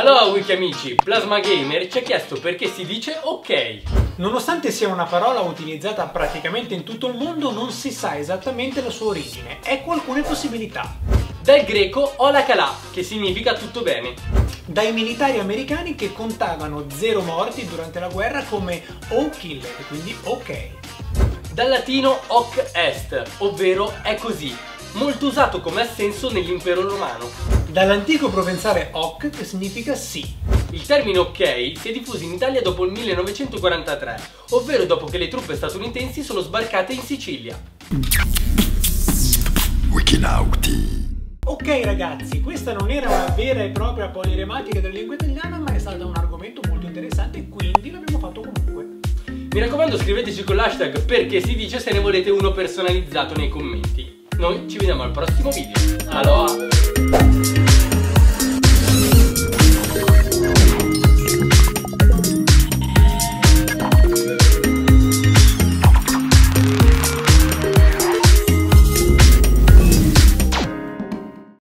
Allora wiki amici, Plasma Gamer ci ha chiesto perché si dice ok. Nonostante sia una parola utilizzata praticamente in tutto il mondo, non si sa esattamente la sua origine. Ecco alcune possibilità. Dal greco olakala, che significa tutto bene. Dai militari americani che contavano zero morti durante la guerra come O killer, quindi ok. Dal latino hoc est, ovvero è così, molto usato come assenso nell'impero romano. Dall'antico provenzale hoc che significa sì. Il termine ok si è diffuso in Italia dopo il 1943, ovvero dopo che le truppe statunitensi sono sbarcate in Sicilia. Wikinauti. Ok ragazzi, questa non era una vera e propria polirematica della lingua italiana, ma è stato un argomento molto interessante, quindi l'abbiamo fatto comunque. Mi raccomando scriveteci con l'hashtag perché si dice se ne volete uno personalizzato nei commenti. Noi ci vediamo al prossimo video. Aloha!